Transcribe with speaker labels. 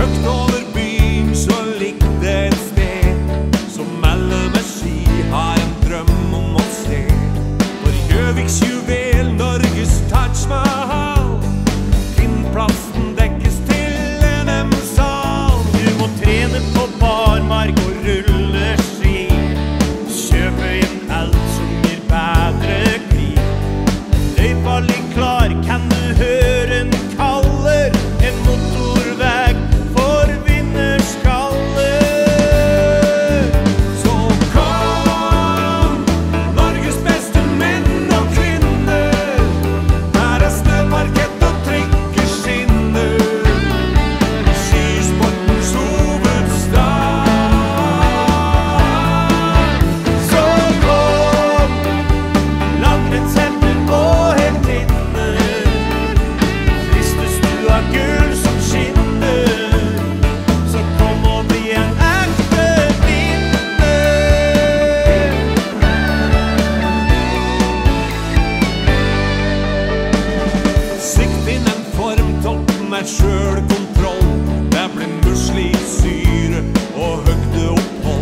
Speaker 1: Høgt over byen så ligger det et sted som alle har en drøm om å se. For Gjøviksjul
Speaker 2: sjølkontroll. Det blir muslig syre og
Speaker 1: høgdeopphold.